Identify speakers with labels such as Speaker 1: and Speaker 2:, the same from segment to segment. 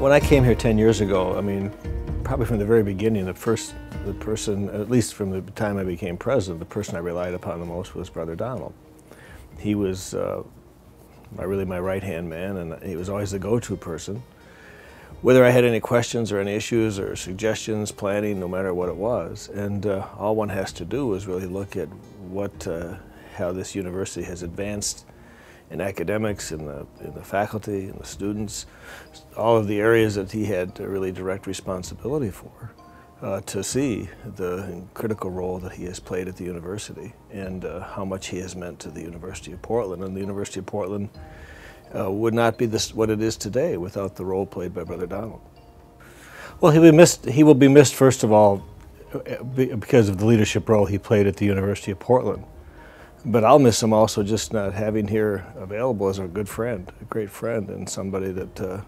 Speaker 1: When I came here 10 years ago, I mean, probably from the very beginning, the first, the person, at least from the time I became president, the person I relied upon the most was Brother Donald. He was uh, my, really my right-hand man, and he was always the go-to person. Whether I had any questions or any issues or suggestions, planning, no matter what it was. And uh, all one has to do is really look at what, uh, how this university has advanced in academics, in the, in the faculty, in the students, all of the areas that he had really direct responsibility for, uh, to see the critical role that he has played at the university and uh, how much he has meant to the University of Portland. And the University of Portland uh, would not be this, what it is today without the role played by Brother Donald. Well, he will, be missed, he will be missed, first of all, uh, because of the leadership role he played at the University of Portland. But I'll miss him also just not having here available as a good friend, a great friend, and somebody that, uh,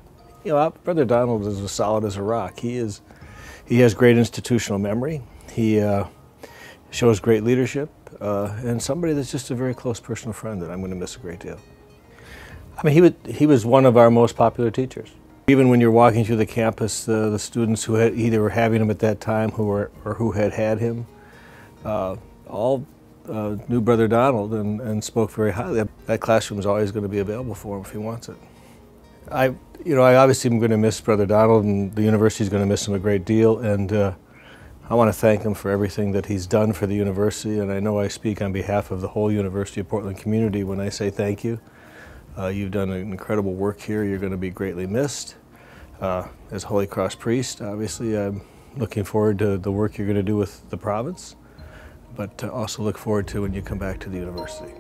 Speaker 1: you know, Brother Donald is as solid as a rock. He is, he has great institutional memory. He uh, shows great leadership, uh, and somebody that's just a very close personal friend that I'm going to miss a great deal. I mean, he, would, he was one of our most popular teachers. Even when you're walking through the campus, uh, the students who had either were having him at that time who were, or who had had him, uh, all uh, knew Brother Donald and, and spoke very highly. That classroom is always going to be available for him if he wants it. I, you know, I obviously am going to miss Brother Donald, and the university is going to miss him a great deal. And uh, I want to thank him for everything that he's done for the university. And I know I speak on behalf of the whole University of Portland community when I say thank you. Uh, you've done an incredible work here. You're going to be greatly missed. Uh, as Holy Cross priest, obviously, I'm looking forward to the work you're going to do with the province but also look forward to when you come back to the university.